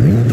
Mm-hmm.